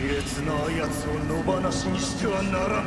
卑劣な奴を野放しにしてはならん。